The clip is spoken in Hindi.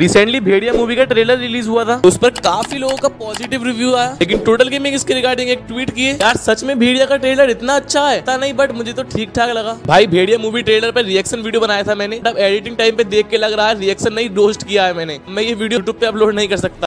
रिसेंटली भेड़िया मूवी का ट्रेलर रिलीज़ हुआ था। उस पर काफ़ी लोगों का पॉजिटिव रिव्यू आया। लेकिन टोटल गेमिंग इसके रिगार्डिंग एक ट्वीट किए यार, सच में भेड़िया का ट्रेलर इतना अच्छा है? पता नहीं बट मुझे तो ठीक ठाक लगा। भाई, भेड़िया मूवी ट्रेलर पर रिएक्शन वीडियो बनाया था मैंने। तब एडिटिंग टाइम पे देख के लग रहा है रिएक्शन नहीं रोस्ट किया है मैंने। मैं ये वीडियो यूट्यूब पे अपलोड नहीं कर सकता।